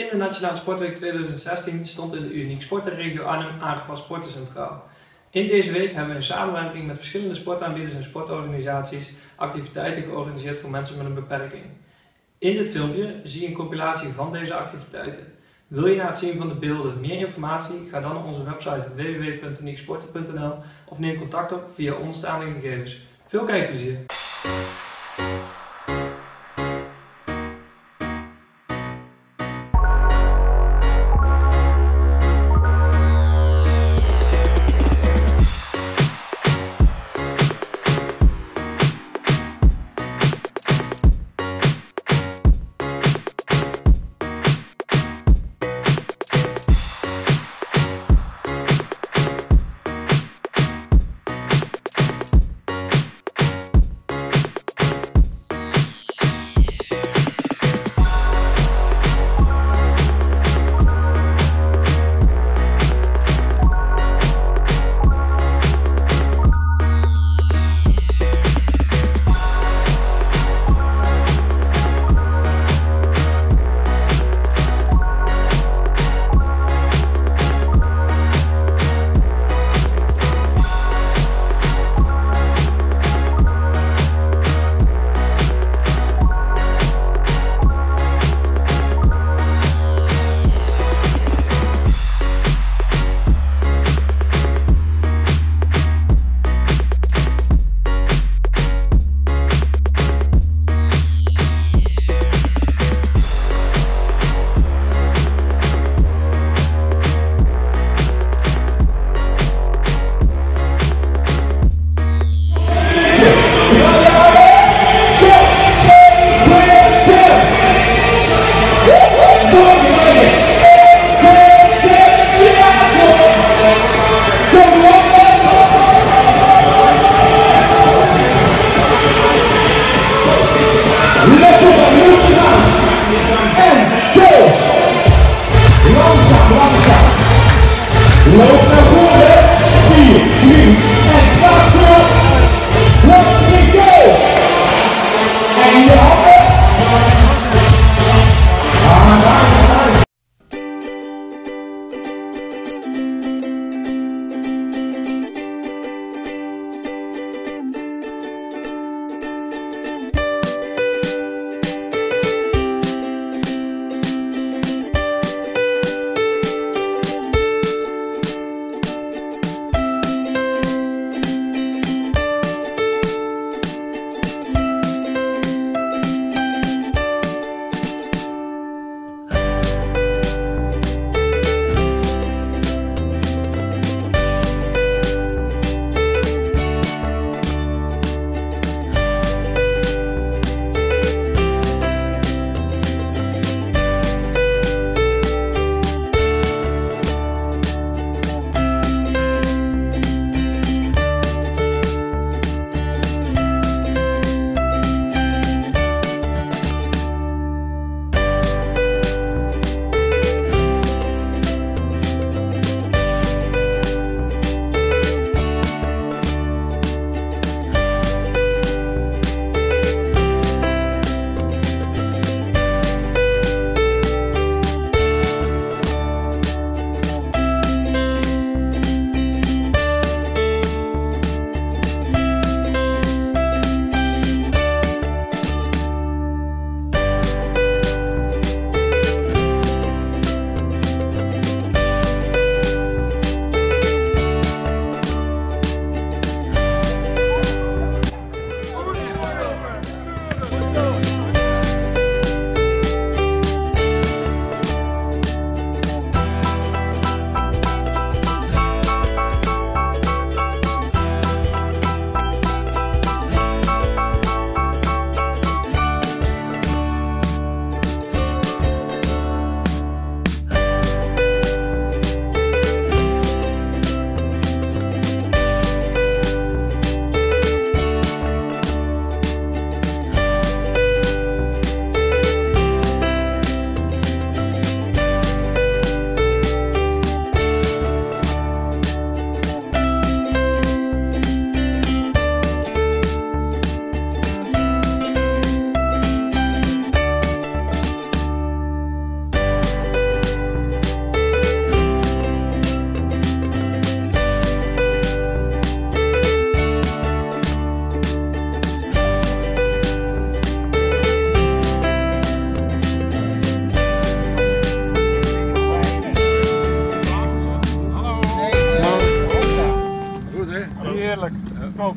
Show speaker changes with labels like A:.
A: In de Nationale Sportweek 2016 stond in de Uniek Sportenregio Arnhem aangepast sporten centraal. In deze week hebben we in samenwerking met verschillende sportaanbieders en sportorganisaties activiteiten georganiseerd voor mensen met een beperking. In dit filmpje zie je een compilatie van deze activiteiten. Wil je na het zien van de beelden meer informatie? Ga dan naar onze website www.unieksporten.nl of neem contact op via onderstaande gegevens. Veel kijkplezier! what's up Heerlijk. Top.